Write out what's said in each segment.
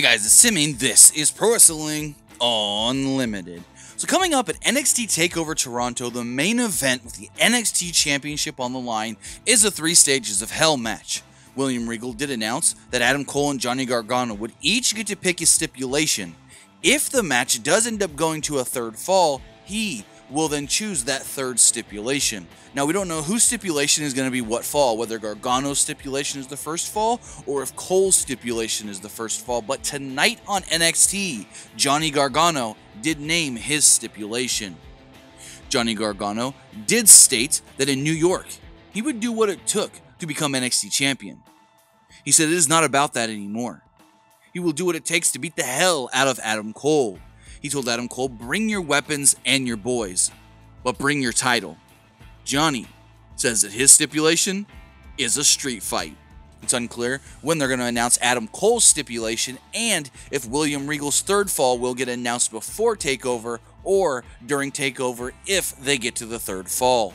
Hey guys, it's Simeon. This is Pro Wrestling Unlimited. So coming up at NXT TakeOver Toronto, the main event with the NXT Championship on the line is a three stages of hell match. William Regal did announce that Adam Cole and Johnny Gargano would each get to pick a stipulation. If the match does end up going to a third fall, he will then choose that third stipulation. Now, we don't know whose stipulation is going to be what fall, whether Gargano's stipulation is the first fall or if Cole's stipulation is the first fall. But tonight on NXT, Johnny Gargano did name his stipulation. Johnny Gargano did state that in New York, he would do what it took to become NXT champion. He said it is not about that anymore. He will do what it takes to beat the hell out of Adam Cole. He told Adam Cole, bring your weapons and your boys, but bring your title. Johnny says that his stipulation is a street fight. It's unclear when they're going to announce Adam Cole's stipulation and if William Regal's third fall will get announced before TakeOver or during TakeOver if they get to the third fall.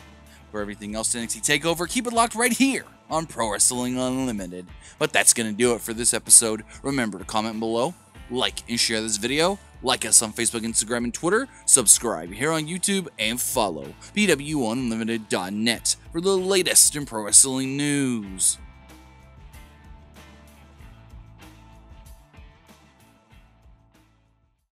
For everything else NXT TakeOver, keep it locked right here on Pro Wrestling Unlimited. But that's going to do it for this episode. Remember to comment below, like and share this video, like us on Facebook, Instagram, and Twitter, subscribe here on YouTube, and follow PWUnlimited.net for the latest in pro wrestling news.